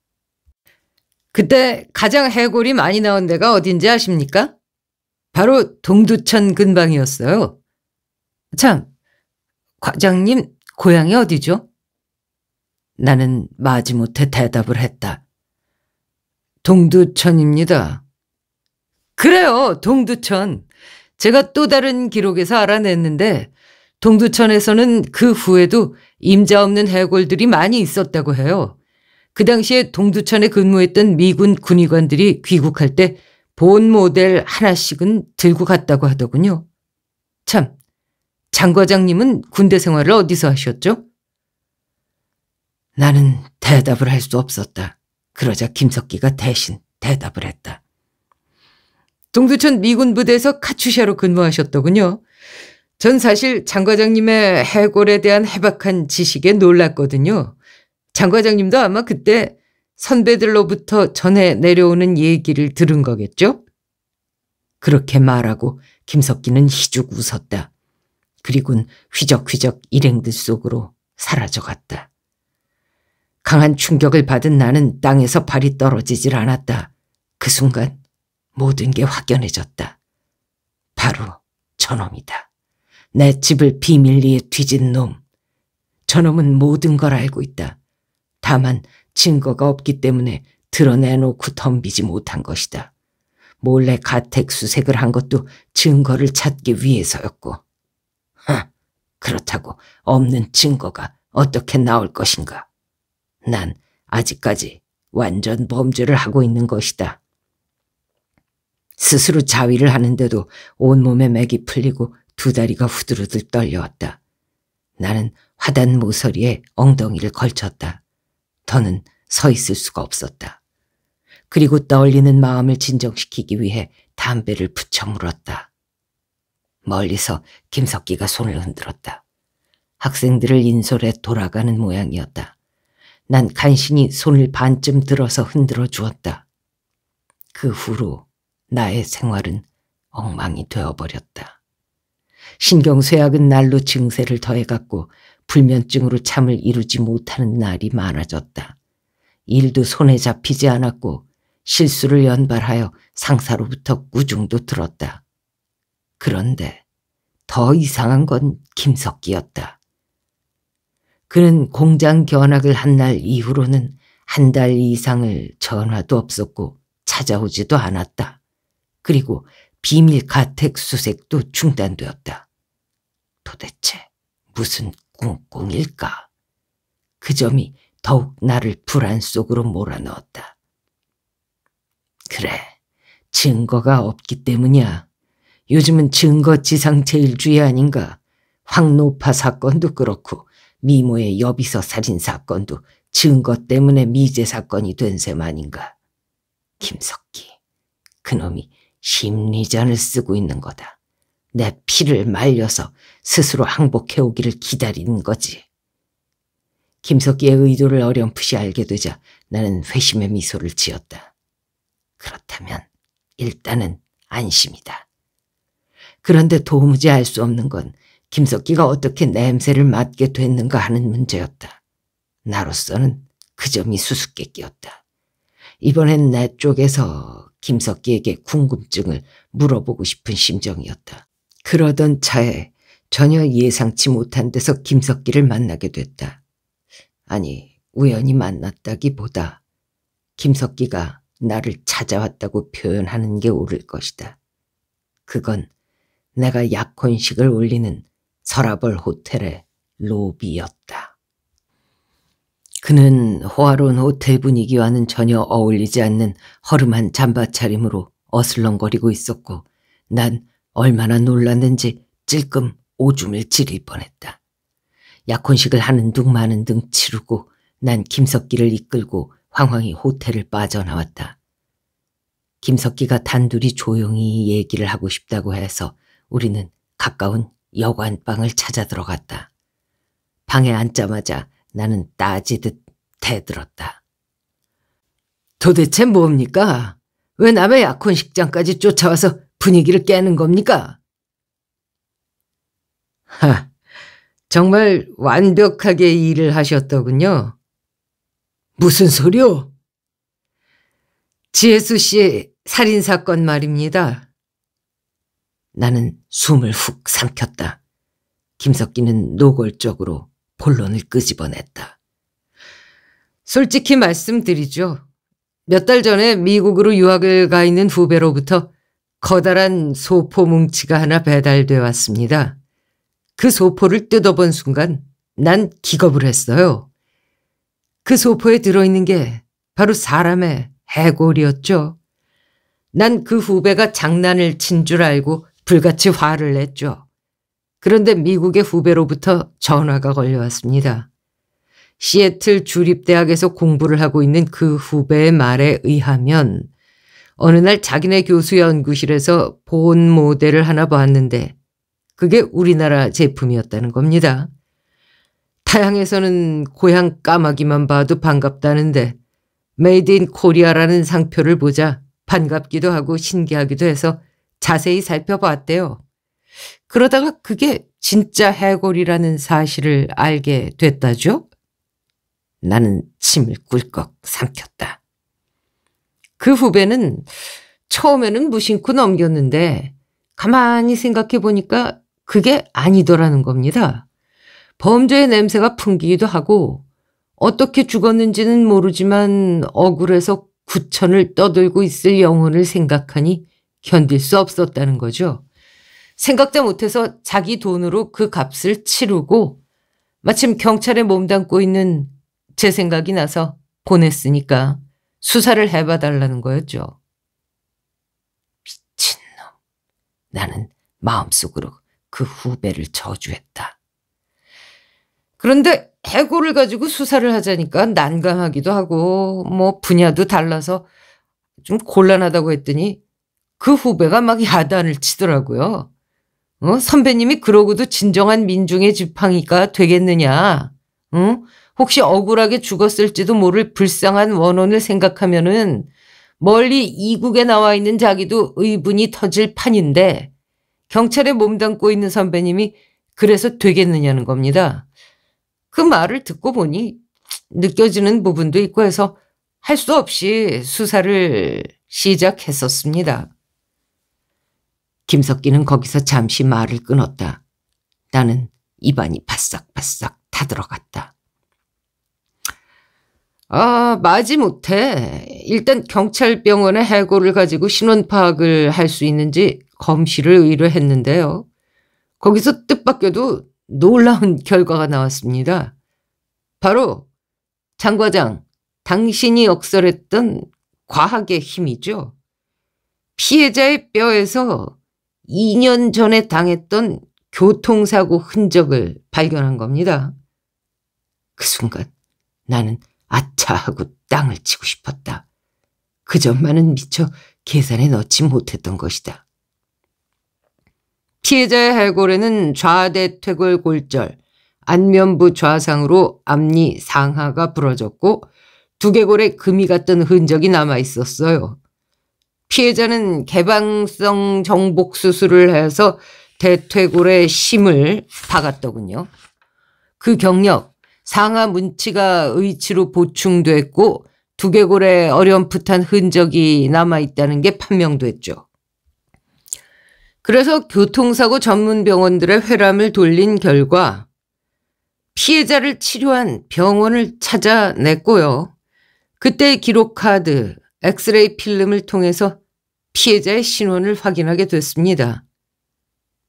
그때 가장 해골이 많이 나온 데가 어딘지 아십니까? 바로 동두천 근방이었어요. 참, 과장님 고향이 어디죠? 나는 마지못해 대답을 했다. 동두천입니다. 그래요, 동두천. 제가 또 다른 기록에서 알아냈는데 동두천에서는 그 후에도 임자 없는 해골들이 많이 있었다고 해요. 그 당시에 동두천에 근무했던 미군 군의관들이 귀국할 때 본 모델 하나씩은 들고 갔다고 하더군요. 참, 장 과장님은 군대 생활을 어디서 하셨죠? 나는 대답을 할 수 없었다. 그러자 김석기가 대신 대답을 했다. 동두천 미군 부대에서 카츄샤로 근무하셨더군요. 전 사실 장 과장님의 해골에 대한 해박한 지식에 놀랐거든요. 장 과장님도 아마 그때 선배들로부터 전해 내려오는 얘기를 들은 거겠죠? 그렇게 말하고 김석기는 희죽 웃었다. 그리곤 휘적휘적 일행들 속으로 사라져갔다. 강한 충격을 받은 나는 땅에서 발이 떨어지질 않았다. 그 순간 모든 게 확연해졌다. 바로 저놈이다. 내 집을 비밀리에 뒤진 놈. 저놈은 모든 걸 알고 있다. 다만 증거가 없기 때문에 드러내놓고 덤비지 못한 것이다. 몰래 가택 수색을 한 것도 증거를 찾기 위해서였고. 하, 그렇다고 없는 증거가 어떻게 나올 것인가. 난 아직까지 완전 범죄를 하고 있는 것이다. 스스로 자위를 하는데도 온몸에 맥이 풀리고 두 다리가 후들후들 떨려왔다. 나는 화단 모서리에 엉덩이를 걸쳤다. 더는 서 있을 수가 없었다. 그리고 떠올리는 마음을 진정시키기 위해 담배를 붙여 물었다. 멀리서 김석기가 손을 흔들었다. 학생들을 인솔해 돌아가는 모양이었다. 난 간신히 손을 반쯤 들어서 흔들어 주었다. 그 후로 나의 생활은 엉망이 되어버렸다. 신경쇠약은 날로 증세를 더해갔고 불면증으로 잠을 이루지 못하는 날이 많아졌다. 일도 손에 잡히지 않았고 실수를 연발하여 상사로부터 꾸중도 들었다. 그런데 더 이상한 건 김석기였다. 그는 공장 견학을 한 날 이후로는 한 달 이상을 전화도 없었고 찾아오지도 않았다. 그리고 비밀 가택 수색도 중단되었다. 도대체 무슨 꿍꿍일까? 그 점이 더욱 나를 불안 속으로 몰아넣었다. 그래, 증거가 없기 때문이야. 요즘은 증거지상 제일주의 아닌가. 황노파 사건도 그렇고 미모의 여비서 살인 사건도 증거 때문에 미제 사건이 된 셈 아닌가. 김석기, 그놈이 심리전을 쓰고 있는 거다. 내 피를 말려서 스스로 항복해오기를 기다리는 거지. 김석기의 의도를 어렴풋이 알게 되자 나는 회심의 미소를 지었다. 그렇다면 일단은 안심이다. 그런데 도무지 알 수 없는 건 김석기가 어떻게 냄새를 맡게 됐는가 하는 문제였다. 나로서는 그 점이 수수께끼였다. 이번엔 내 쪽에서 김석기에게 궁금증을 물어보고 싶은 심정이었다. 그러던 차에 전혀 예상치 못한 데서 김석기를 만나게 됐다. 아니, 우연히 만났다기보다 김석기가 나를 찾아왔다고 표현하는 게 옳을 것이다. 그건 내가 약혼식을 올리는 서라벌 호텔의 로비였다. 그는 호화로운 호텔 분위기와는 전혀 어울리지 않는 허름한 잠바 차림으로 어슬렁거리고 있었고 난 얼마나 놀랐는지 찔끔 오줌을 지릴 뻔했다. 약혼식을 하는 둥 마는 둥 치르고 난 김석기를 이끌고 황황히 호텔을 빠져나왔다. 김석기가 단둘이 조용히 얘기를 하고 싶다고 해서 우리는 가까운 여관방을 찾아 들어갔다. 방에 앉자마자 나는 따지듯 대들었다. 도대체 뭡니까? 왜 남의 약혼식장까지 쫓아와서 분위기를 깨는 겁니까? 하, 정말 완벽하게 일을 하셨더군요. 무슨 소리요? 지혜수 씨 살인사건 말입니다. 나는 숨을 훅 삼켰다. 김석기는 노골적으로 본론을 끄집어냈다. 솔직히 말씀드리죠. 몇 달 전에 미국으로 유학을 가 있는 후배로부터 커다란 소포 뭉치가 하나 배달돼 왔습니다. 그 소포를 뜯어본 순간 난 기겁을 했어요. 그 소포에 들어있는 게 바로 사람의 해골이었죠. 난 그 후배가 장난을 친 줄 알고 불같이 화를 냈죠. 그런데 미국의 후배로부터 전화가 걸려왔습니다. 시애틀 주립대학에서 공부를 하고 있는 그 후배의 말에 의하면 어느 날 자기네 교수 연구실에서 본 모델을 하나 봤는데 그게 우리나라 제품이었다는 겁니다. 타양에서는 고향 까마귀만 봐도 반갑다는데 Made in Korea라는 상표를 보자 반갑기도 하고 신기하기도 해서 자세히 살펴봤대요. 그러다가 그게 진짜 해골이라는 사실을 알게 됐다죠? 나는 침을 꿀꺽 삼켰다. 그 후배는 처음에는 무심코 넘겼는데 가만히 생각해 보니까 그게 아니더라는 겁니다. 범죄의 냄새가 풍기기도 하고 어떻게 죽었는지는 모르지만 억울해서 구천을 떠들고 있을 영혼을 생각하니 견딜 수 없었다는 거죠. 생각도 못해서 자기 돈으로 그 값을 치르고 마침 경찰에 몸담고 있는 제 생각이 나서 보냈으니까 수사를 해봐 달라는 거였죠. 미친놈. 나는 마음속으로 그 후배를 저주했다. 그런데 해고를 가지고 수사를 하자니까 난감하기도 하고 뭐 분야도 달라서 좀 곤란하다고 했더니 그 후배가 막 야단을 치더라고요. 어? 선배님이 그러고도 진정한 민중의 지팡이가 되겠느냐? 응? 혹시 억울하게 죽었을지도 모를 불쌍한 원혼을 생각하면은 멀리 이국에 나와 있는 자기도 의분이 터질 판인데 경찰에 몸담고 있는 선배님이 그래서 되겠느냐는 겁니다. 그 말을 듣고 보니 느껴지는 부분도 있고 해서 할 수 없이 수사를 시작했었습니다. 김석기는 거기서 잠시 말을 끊었다. 나는 입안이 바싹바싹 타들어갔다. 아, 마지못해 일단 경찰병원의 해고를 가지고 신원 파악을 할 수 있는지 검시를 의뢰했는데요. 거기서 뜻밖에도 놀라운 결과가 나왔습니다. 바로 장 과장, 당신이 역설했던 과학의 힘이죠. 피해자의 뼈에서 2년 전에 당했던 교통사고 흔적을 발견한 겁니다. 그 순간 나는 아차 하고 땅을 치고 싶었다. 그 점만은 미처 계산에 넣지 못했던 것이다. 피해자의 해골에는 좌대 퇴골 골절, 안면부 좌상으로 앞니 상하가 부러졌고 두개골에 금이 갔던 흔적이 남아 있었어요. 피해자는 개방성 정복 수술을 해서 대퇴골에 심을 박았더군요. 그 경력, 상하 문치가 의치로 보충됐고 두개골에 어렴풋한 흔적이 남아있다는 게 판명됐죠. 그래서 교통사고 전문 병원들의 회람을 돌린 결과 피해자를 치료한 병원을 찾아냈고요. 그때 기록 카드, 엑스레이 필름을 통해서 피해자의 신원을 확인하게 됐습니다.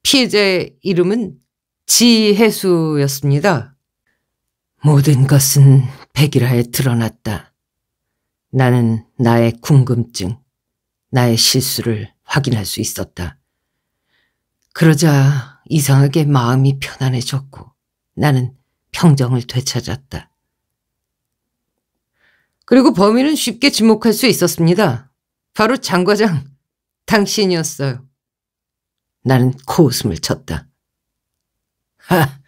피해자의 이름은 지혜수였습니다. 모든 것은 백일하에 드러났다. 나는 나의 궁금증, 나의 실수를 확인할 수 있었다. 그러자 이상하게 마음이 편안해졌고 나는 평정을 되찾았다. 그리고 범인은 쉽게 지목할 수 있었습니다. 바로 장과장 당신이었어요. 나는 코웃음을 쳤다. 하,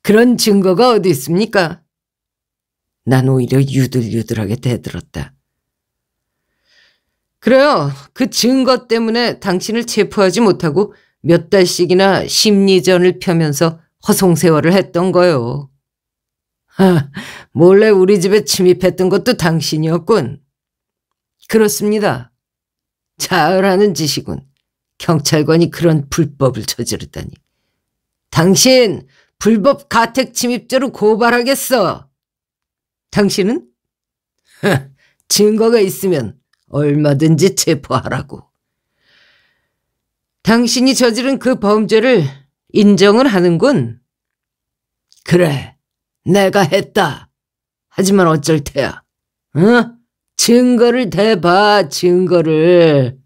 그런 증거가 어디 있습니까? 난 오히려 유들유들하게 대들었다. 그래요. 그 증거 때문에 당신을 체포하지 못하고 몇 달씩이나 심리전을 펴면서 허송세월을 했던 거요. 하, 몰래 우리 집에 침입했던 것도 당신이었군. 그렇습니다. 자을하는 짓이군. 경찰관이 그런 불법을 저지르다니. 당신 불법 가택 침입죄로 고발하겠어. 당신은? 증거가 있으면 얼마든지 체포하라고. 당신이 저지른 그 범죄를 인정을 하는군. 그래, 내가 했다. 하지만 어쩔 테야. 어? 증거를 대봐, 증거를.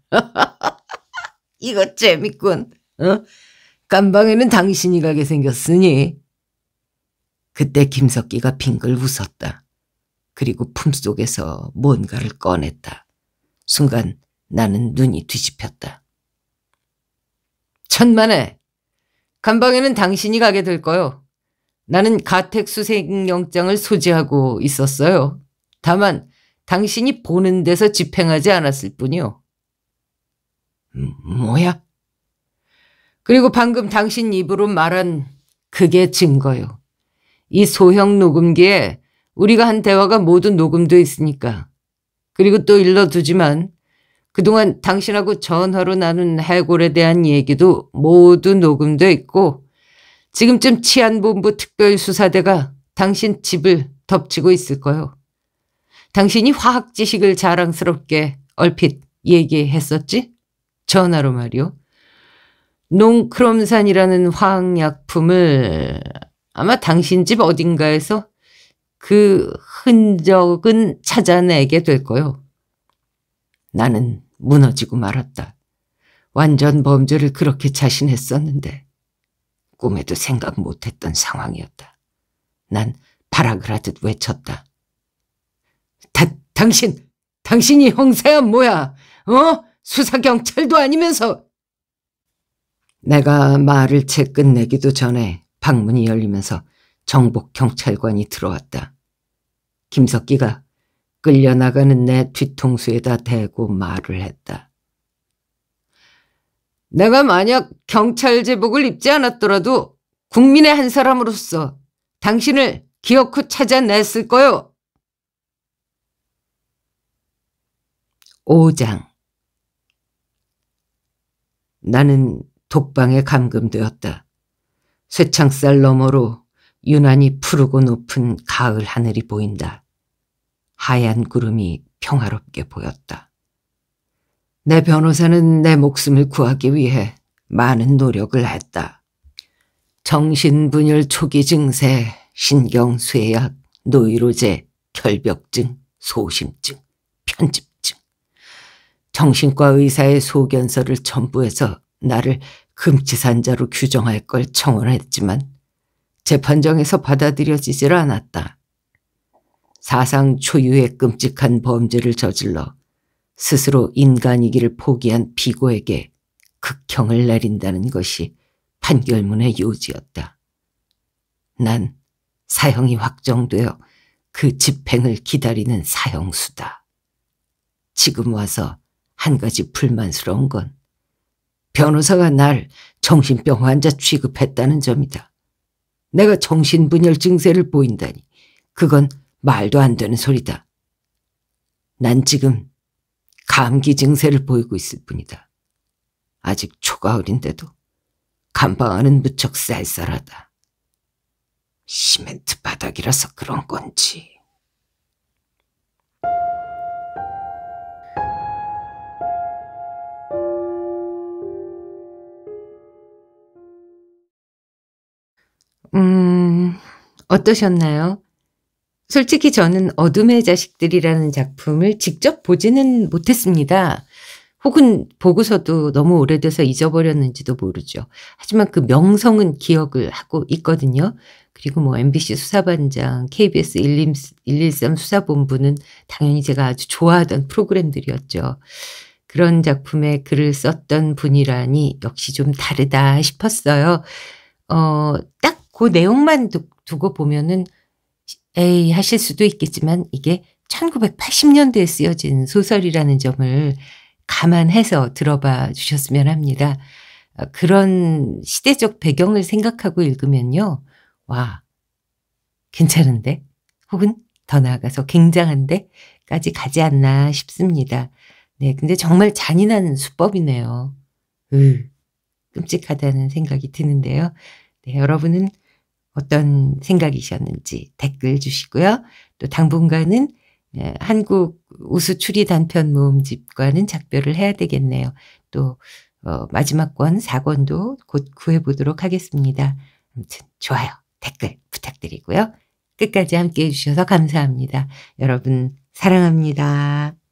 이거 재밌군. 어? 깜방에는 당신이 가게 생겼으니. 그때 김석기가 빙글 웃었다. 그리고 품속에서 뭔가를 꺼냈다. 순간 나는 눈이 뒤집혔다. 천만에 간방에는 당신이 가게 될 거요. 나는 가택 수색영장을 소지하고 있었어요. 다만 당신이 보는 데서 집행하지 않았을 뿐이요. 음, 뭐야? 그리고 방금 당신 입으로 말한 그게 증거요. 이 소형 녹음기에 우리가 한 대화가 모두 녹음돼 있으니까. 그리고 또 일러두지만 그동안 당신하고 전화로 나눈 해골에 대한 얘기도 모두 녹음돼 있고 지금쯤 치안본부 특별수사대가 당신 집을 덮치고 있을 거요. 당신이 화학 지식을 자랑스럽게 얼핏 얘기했었지? 전화로 말이요. 농크롬산이라는 화학약품을 아마 당신 집 어딘가에서 그 흔적은 찾아내게 될 거요. 나는 무너지고 말았다. 완전 범죄를 그렇게 자신했었는데 꿈에도 생각 못했던 상황이었다. 난 하듯 외쳤다. 다, 당신, 당신이 형사야 뭐야? 어? 수사경찰도 아니면서. 내가 말을 채 끝내기도 전에 방문이 열리면서 정복 경찰관이 들어왔다. 김석기가 끌려나가는 내 뒤통수에다 대고 말을 했다. 내가 만약 경찰 제복을 입지 않았더라도 국민의 한 사람으로서 당신을 기어코 찾아냈을 거요. 5장 나는 독방에 감금되었다. 쇠창살 너머로 유난히 푸르고 높은 가을 하늘이 보인다. 하얀 구름이 평화롭게 보였다. 내 변호사는 내 목숨을 구하기 위해 많은 노력을 했다. 정신분열 초기 증세, 신경쇠약, 노이로제, 결벽증, 소심증, 편집증. 정신과 의사의 소견서를 첨부해서 나를 금치산자로 규정할 걸 청원했지만 재판정에서 받아들여지질 않았다. 사상 초유의 끔찍한 범죄를 저질러 스스로 인간이기를 포기한 피고에게 극형을 내린다는 것이 판결문의 요지였다. 난 사형이 확정되어 그 집행을 기다리는 사형수다. 지금 와서 한 가지 불만스러운 건 변호사가 날 정신병 환자 취급했다는 점이다. 내가 정신분열 증세를 보인다니 그건 말도 안 되는 소리다. 난 지금 감기 증세를 보이고 있을 뿐이다. 아직 초가을인데도 감방안은 무척 쌀쌀하다. 시멘트 바닥이라서 그런 건지. 어떠셨나요? 솔직히 저는 어둠의 자식들이라는 작품을 직접 보지는 못했습니다. 혹은 보고서도 너무 오래돼서 잊어버렸는지도 모르죠. 하지만 그 명성은 기억을 하고 있거든요. 그리고 뭐 MBC 수사반장, KBS 113 수사본부는 당연히 제가 아주 좋아하던 프로그램들이었죠. 그런 작품에 글을 썼던 분이라니 역시 좀 다르다 싶었어요. 어, 딱 그 내용만 두, 두고 보면은 에이 하실 수도 있겠지만 이게 1980년대에 쓰여진 소설이라는 점을 감안해서 들어봐 주셨으면 합니다. 어, 그런 시대적 배경을 생각하고 읽으면요. 와, 괜찮은데? 혹은 더 나아가서 굉장한데?까지 가지 않나 싶습니다. 네, 근데 정말 잔인한 수법이네요. 으, 끔찍하다는 생각이 드는데요. 네, 여러분은 어떤 생각이셨는지 댓글 주시고요. 또 당분간은 예, 한국 우수 추리 단편 모음집과는 작별을 해야 되겠네요. 또 어, 마지막 권 4권도 곧 구해보도록 하겠습니다. 아무튼 좋아요, 댓글 부탁드리고요. 끝까지 함께 해 주셔서 감사합니다. 여러분 사랑합니다.